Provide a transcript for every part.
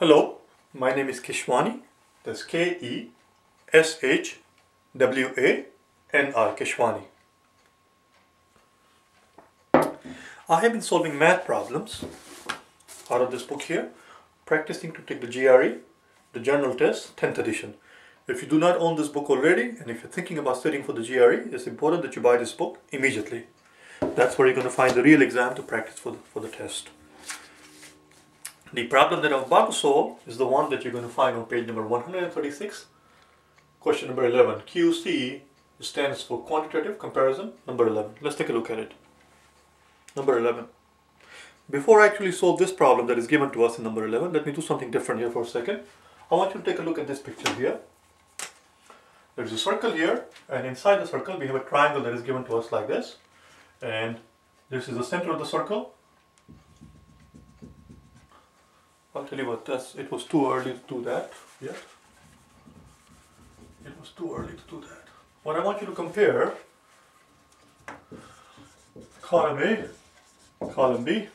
Hello, my name is Keshwani. That's K E S H W A N I, Keshwani. I have been solving math problems out of this book here, practicing to take the GRE, the General Test, 10th edition. If you do not own this book already, and if you're thinking about studying for the GRE, it's important that you buy this book immediately. That's where you're going to find the real exam to practice for the, for the test. The problem that I'm about to solve is the one that you're going to find on page number 136, question number 11. QC stands for quantitative comparison, number 11. Let's take a look at it. Number 11. Before I actually solve this problem that is given to us in number 11, let me do something different here for a second. I want you to take a look at this picture here. There's a circle here, and inside the circle we have a triangle that is given to us like this. And this is the center of the circle. I'll tell you what, that's, it was too early to do that yet. It was too early to do that. What I want you to compare column A, column B,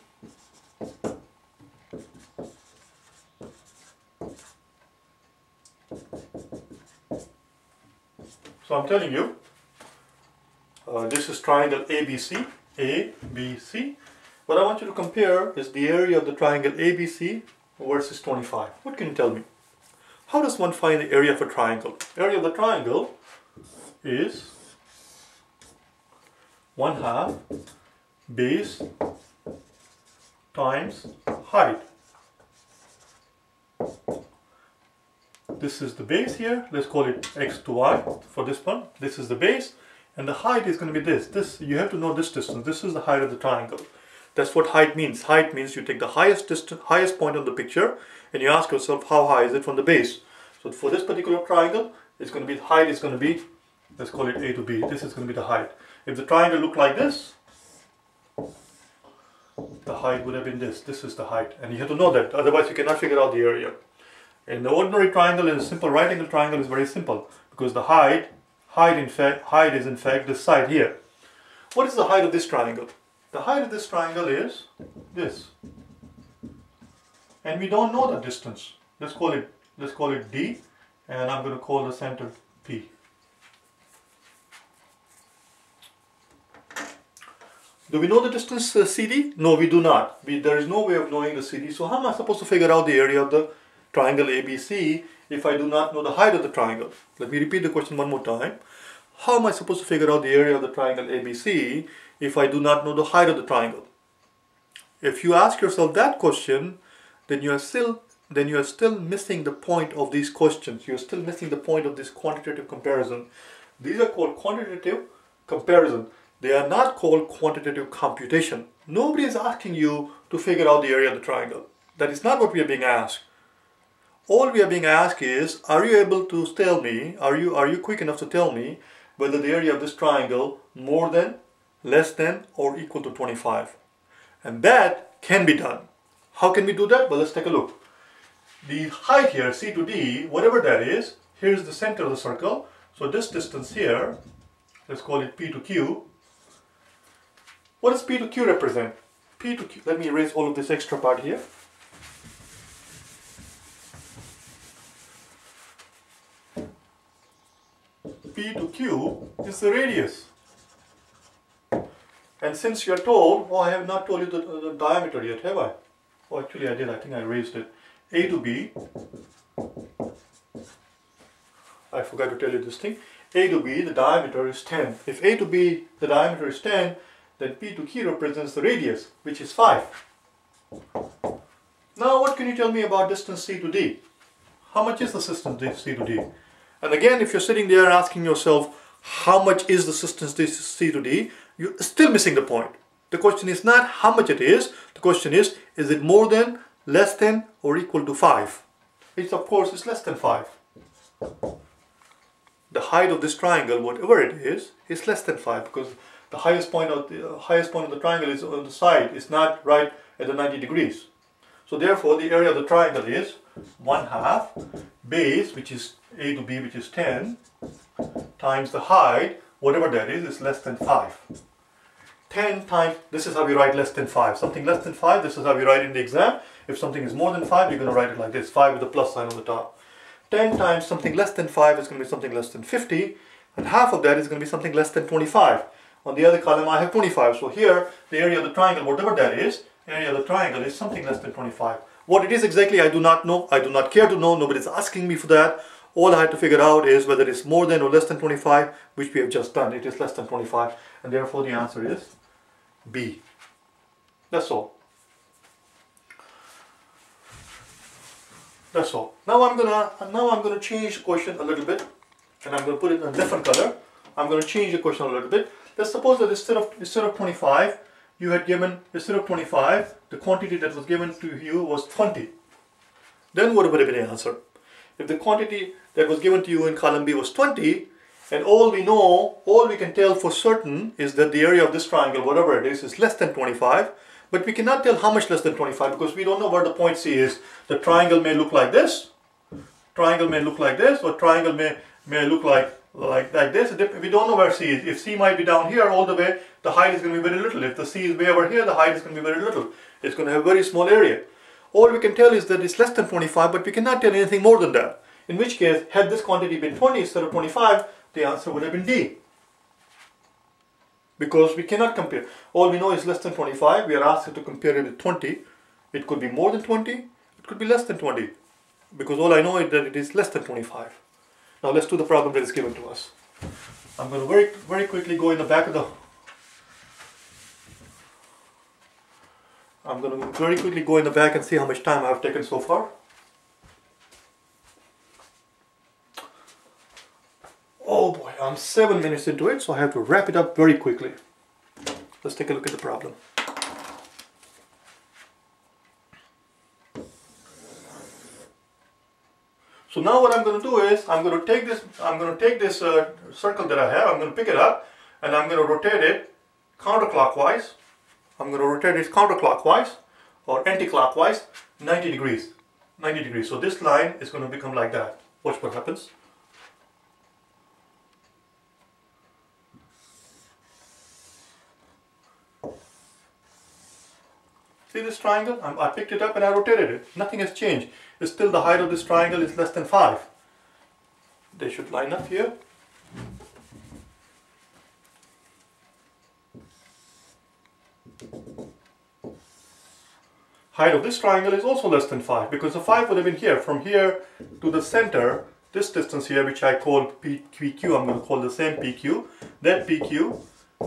So I'm telling you, uh, this is triangle ABC, ABC. What I want you to compare is the area of the triangle ABC versus 25. What can you tell me? How does one find the area of a triangle? Area of the triangle is 1 half base times height. This is the base here, let's call it x to y for this one. This is the base and the height is going to be this. This You have to know this distance. This is the height of the triangle. That's what height means. Height means you take the highest distance, highest point on the picture and you ask yourself how high is it from the base. So for this particular triangle, it's going to be, height is going to be, let's call it A to B. This is going to be the height. If the triangle looked like this, the height would have been this. This is the height. And you have to know that, otherwise you cannot figure out the area. In the ordinary triangle, in a simple right angle triangle is very simple because the height, height in fact, height is in fact this side here. What is the height of this triangle? The height of this triangle is this. And we don't know the distance. Let's call it let's call it D and I'm going to call the center P. Do we know the distance uh, CD? No, we do not. We, there is no way of knowing the CD. So how am I supposed to figure out the area of the triangle ABC if I do not know the height of the triangle? Let me repeat the question one more time. How am I supposed to figure out the area of the triangle ABC if I do not know the height of the triangle? If you ask yourself that question, then you are still then you are still missing the point of these questions. You are still missing the point of this quantitative comparison. These are called quantitative comparison. They are not called quantitative computation. Nobody is asking you to figure out the area of the triangle. That is not what we are being asked. All we are being asked is, are you able to tell me, are you, are you quick enough to tell me whether the area of this triangle more than, less than, or equal to 25? And that can be done. How can we do that? Well, let's take a look. The height here, C to D, whatever that is, here's the center of the circle. So this distance here, let's call it P to Q. What does P to Q represent? P to Q, let me erase all of this extra part here. Q is the radius. And since you're told, oh I have not told you the, the diameter yet, have I? Oh actually I did, I think I raised it. A to B, I forgot to tell you this thing, A to B the diameter is 10. If A to B the diameter is 10, then P to Q represents the radius, which is 5. Now what can you tell me about distance C to D? How much is the distance C to D? And again, if you're sitting there asking yourself, how much is the distance C to D, you're still missing the point. The question is not how much it is, the question is, is it more than, less than, or equal to 5? Which of course is less than 5. The height of this triangle, whatever it is, is less than 5 because the highest point of the uh, highest point of the triangle is on the side, it's not right at the 90 degrees. So therefore the area of the triangle is 1 half base, which is A to B, which is 10, times the height, whatever that is, is less than 5. 10 times, this is how we write less than 5. Something less than 5, this is how we write in the exam. If something is more than 5, you're going to write it like this, 5 with a plus sign on the top. 10 times something less than 5 is going to be something less than 50, and half of that is going to be something less than 25. On the other column, I have 25. So here, the area of the triangle, whatever that is, area of the triangle is something less than 25. What it is exactly, I do not know. I do not care to know. Nobody's asking me for that. All I had to figure out is whether it's more than or less than 25, which we have just done. It is less than 25, and therefore the answer is B. That's all. That's all. Now I'm gonna now I'm gonna change the question a little bit, and I'm gonna put it in a different color. I'm gonna change the question a little bit. Let's suppose that instead of instead of 25, you had given instead of 25, the quantity that was given to you was 20. Then what would have been the answer? If the quantity that was given to you in column B was 20, and all we know, all we can tell for certain is that the area of this triangle, whatever it is, is less than 25, but we cannot tell how much less than 25 because we don't know where the point C is. The triangle may look like this, triangle may look like this, or triangle may, may look like, like, like this. We don't know where C is. If C might be down here all the way, the height is going to be very little. If the C is way over here, the height is going to be very little. It's going to have a very small area. All we can tell is that it's less than 25, but we cannot tell anything more than that. In which case, had this quantity been 20 instead of 25, the answer would have been D. Because we cannot compare. All we know is less than 25. We are asked to compare it with 20. It could be more than 20. It could be less than 20. Because all I know is that it is less than 25. Now let's do the problem that is given to us. I'm going to very, very quickly go in the back of the I'm going to very quickly go in the back and see how much time I have taken so far. Oh boy, I'm seven minutes into it, so I have to wrap it up very quickly. Let's take a look at the problem. So now what I'm going to do is I'm going to take this I'm going to take this uh, circle that I have I'm going to pick it up and I'm going to rotate it counterclockwise I'm going to rotate it counterclockwise or anti-clockwise 90 degrees 90 degrees so this line is going to become like that watch what happens See this triangle? I picked it up and I rotated it. Nothing has changed. It's still the height of this triangle is less than 5. They should line up here. Height of this triangle is also less than 5 because the 5 would have been here. From here to the center, this distance here which I call PQ, I'm going to call the same PQ. That PQ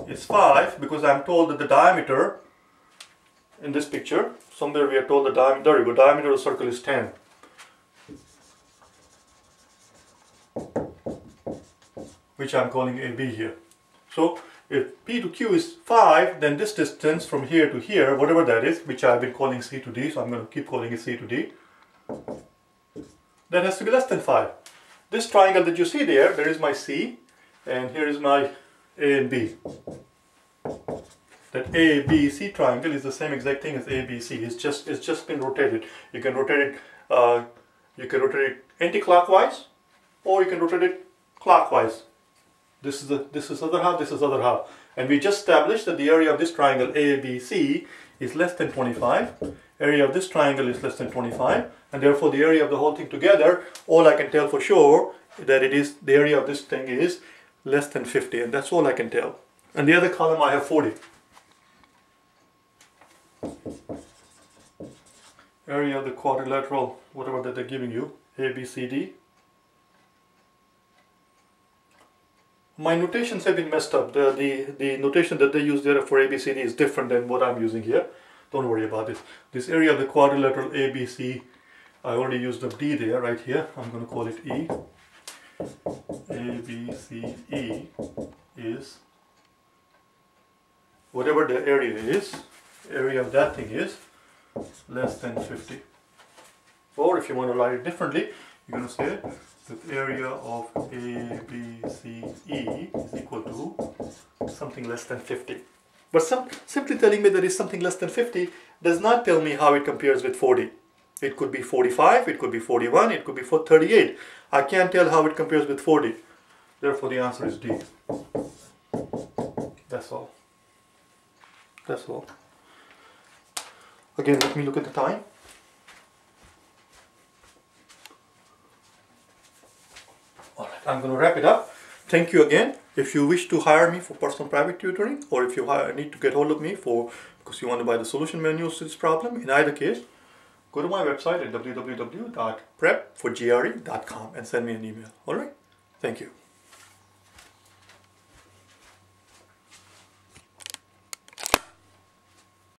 is 5 because I'm told that the diameter in this picture, somewhere we are told the diameter, there you go, diameter of the circle is 10. Which I'm calling AB here. So if P to Q is 5, then this distance from here to here, whatever that is, which I've been calling C to D, so I'm going to keep calling it C to D, that has to be less than 5. This triangle that you see there, there is my C, and here is my A and B that ABC triangle is the same exact thing as ABC. It's just it's just been rotated. You can rotate it uh, you can rotate it anti-clockwise or you can rotate it clockwise. This is the this is other half, this is other half. And we just established that the area of this triangle ABC is less than 25. Area of this triangle is less than 25 and therefore the area of the whole thing together, all I can tell for sure that it is the area of this thing is less than 50 and that's all I can tell. And the other column I have 40. area of the quadrilateral, whatever that they're giving you, A, B, C, D. My notations have been messed up. The, the, the notation that they use there for ABCD is different than what I'm using here. Don't worry about this. This area of the quadrilateral ABC, I already used the D there, right here. I'm going to call it E. ABCE is whatever the area is, area of that thing is, less than 50. Or if you want to write it differently, you're going to say the area of A, B, C, E is equal to something less than 50. But some, simply telling me that it's something less than 50 does not tell me how it compares with 40. It could be 45, it could be 41, it could be 38. I can't tell how it compares with 40. Therefore the answer is D. That's all. That's all. Again, let me look at the time. I'm going to wrap it up. Thank you again. If you wish to hire me for personal private tutoring or if you hire, need to get hold of me for because you want to buy the solution manuals to this problem, in either case, go to my website at www.prepforgre.com and send me an email. Alright? Thank you.